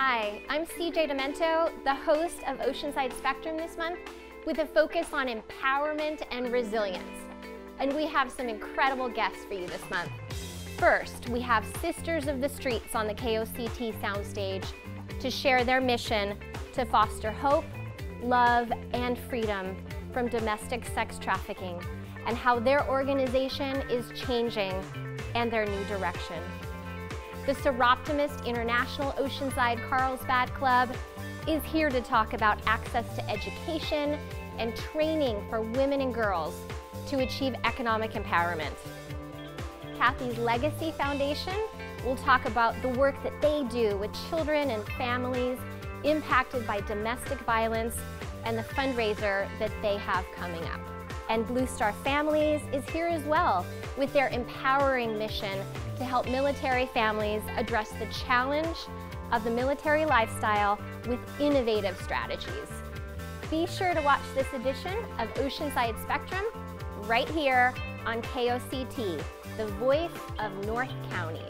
Hi, I'm CJ Demento, the host of Oceanside Spectrum this month with a focus on empowerment and resilience. And we have some incredible guests for you this month. First, we have Sisters of the Streets on the KOCT soundstage to share their mission to foster hope, love, and freedom from domestic sex trafficking and how their organization is changing and their new direction. The Soroptimist International Oceanside Carlsbad Club is here to talk about access to education and training for women and girls to achieve economic empowerment. Kathy's Legacy Foundation will talk about the work that they do with children and families impacted by domestic violence and the fundraiser that they have coming up. And Blue Star Families is here as well with their empowering mission to help military families address the challenge of the military lifestyle with innovative strategies. Be sure to watch this edition of Oceanside Spectrum right here on KOCT, the voice of North County.